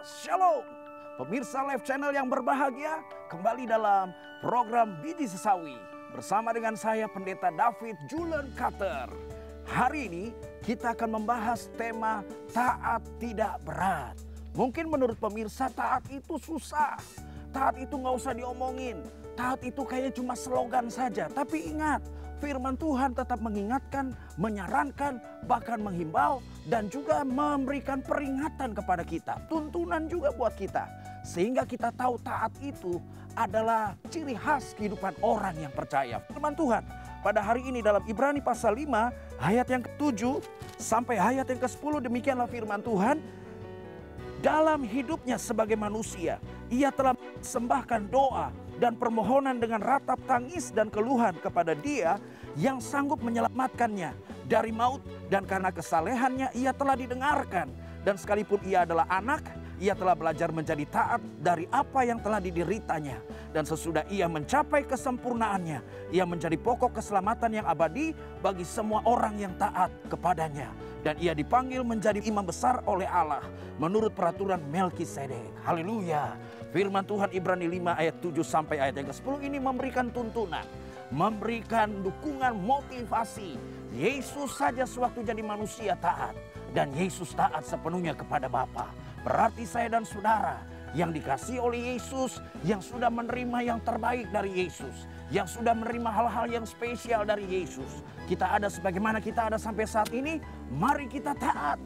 Shalom. Pemirsa live channel yang berbahagia, kembali dalam program Biji Sesawi bersama dengan saya Pendeta David Julian Carter. Hari ini kita akan membahas tema taat tidak berat. Mungkin menurut pemirsa taat itu susah. Taat itu nggak usah diomongin. Taat itu kayaknya cuma slogan saja. Tapi ingat, firman Tuhan tetap mengingatkan, menyarankan, bahkan menghimbau dan juga memberikan peringatan kepada kita. Tuntunan juga buat kita. Sehingga kita tahu taat itu adalah ciri khas kehidupan orang yang percaya. Firman Tuhan pada hari ini dalam Ibrani pasal 5 ayat yang ke-7 sampai ayat yang ke-10 demikianlah firman Tuhan. Dalam hidupnya sebagai manusia, ia telah sembahkan doa dan permohonan dengan ratap tangis dan keluhan kepada dia yang sanggup menyelamatkannya dari maut dan karena kesalehannya ia telah didengarkan. Dan sekalipun ia adalah anak ia telah belajar menjadi taat dari apa yang telah dideritanya dan sesudah ia mencapai kesempurnaannya ia menjadi pokok keselamatan yang abadi bagi semua orang yang taat kepadanya dan ia dipanggil menjadi imam besar oleh Allah menurut peraturan Melkisedek. Haleluya. Firman Tuhan Ibrani 5 ayat 7 sampai ayat yang ke-10 ini memberikan tuntunan, memberikan dukungan motivasi. Yesus saja sewaktu jadi manusia taat dan Yesus taat sepenuhnya kepada Bapa. Berarti saya dan saudara yang dikasih oleh Yesus, yang sudah menerima yang terbaik dari Yesus, yang sudah menerima hal-hal yang spesial dari Yesus. Kita ada sebagaimana kita ada sampai saat ini, mari kita taat.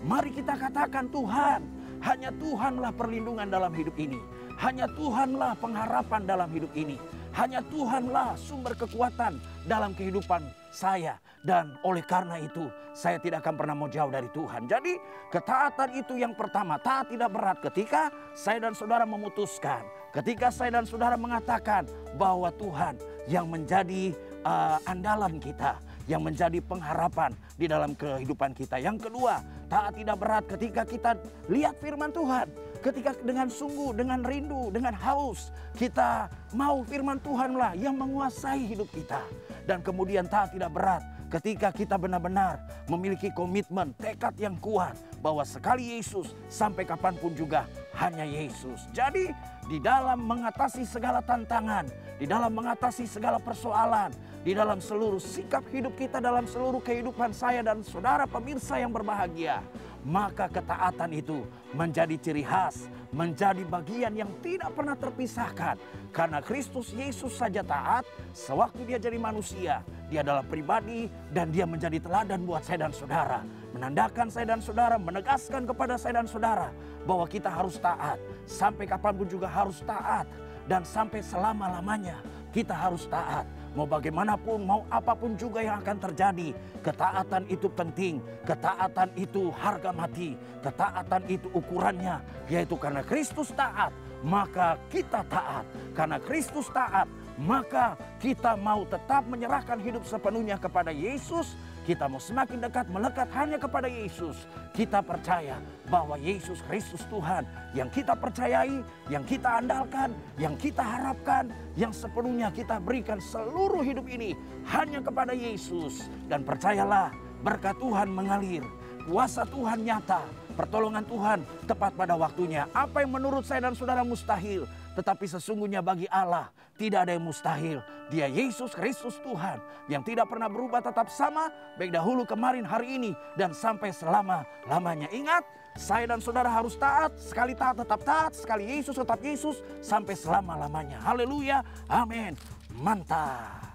Mari kita katakan Tuhan, hanya Tuhanlah perlindungan dalam hidup ini. Hanya Tuhanlah pengharapan dalam hidup ini. Hanya Tuhanlah sumber kekuatan dalam kehidupan saya. Dan oleh karena itu saya tidak akan pernah mau jauh dari Tuhan. Jadi ketaatan itu yang pertama. Taat tidak berat ketika saya dan saudara memutuskan. Ketika saya dan saudara mengatakan bahwa Tuhan yang menjadi uh, andalan kita. Yang menjadi pengharapan di dalam kehidupan kita. Yang kedua, taat tidak berat ketika kita lihat firman Tuhan. Ketika dengan sungguh, dengan rindu, dengan haus, kita mau firman Tuhanlah yang menguasai hidup kita. Dan kemudian taat tidak berat ketika kita benar-benar memiliki komitmen, tekad yang kuat bahwa sekali Yesus sampai kapan pun juga hanya Yesus. Jadi di dalam mengatasi segala tantangan, di dalam mengatasi segala persoalan, di dalam seluruh sikap hidup kita, dalam seluruh kehidupan saya dan saudara pemirsa yang berbahagia, maka ketaatan itu menjadi ciri khas, menjadi bagian yang tidak pernah terpisahkan. Karena Kristus Yesus saja taat, sewaktu dia jadi manusia, dia adalah pribadi dan dia menjadi teladan buat saya dan saudara. Menandakan saya dan saudara, menegaskan kepada saya dan saudara bahwa kita harus taat. Sampai kapan pun juga harus taat. Dan sampai selama-lamanya kita harus taat. Mau bagaimanapun, mau apa pun juga yang akan terjadi. Ketaatan itu penting. Ketaatan itu harga mati. Ketaatan itu ukurannya. Yaitu karena Kristus taat, maka kita taat. Karena Kristus taat, maka kita mau tetap menyerahkan hidup sepenuhnya kepada Yesus kita mau semakin dekat melekat hanya kepada Yesus. Kita percaya bahwa Yesus Kristus Tuhan yang kita percayai, yang kita andalkan, yang kita harapkan, yang sepenuhnya kita berikan seluruh hidup ini hanya kepada Yesus. Dan percayalah berkat Tuhan mengalir, kuasa Tuhan nyata, pertolongan Tuhan tepat pada waktunya. Apa yang menurut saya dan saudara mustahil, tetapi sesungguhnya bagi Allah tidak ada yang mustahil. Dia Yesus Kristus Tuhan yang tidak pernah berubah tetap sama baik dahulu kemarin hari ini dan sampai selama-lamanya. Ingat, saya dan saudara harus taat, sekali taat tetap taat, sekali Yesus tetap Yesus sampai selama-lamanya. Haleluya. Amin. Mantap.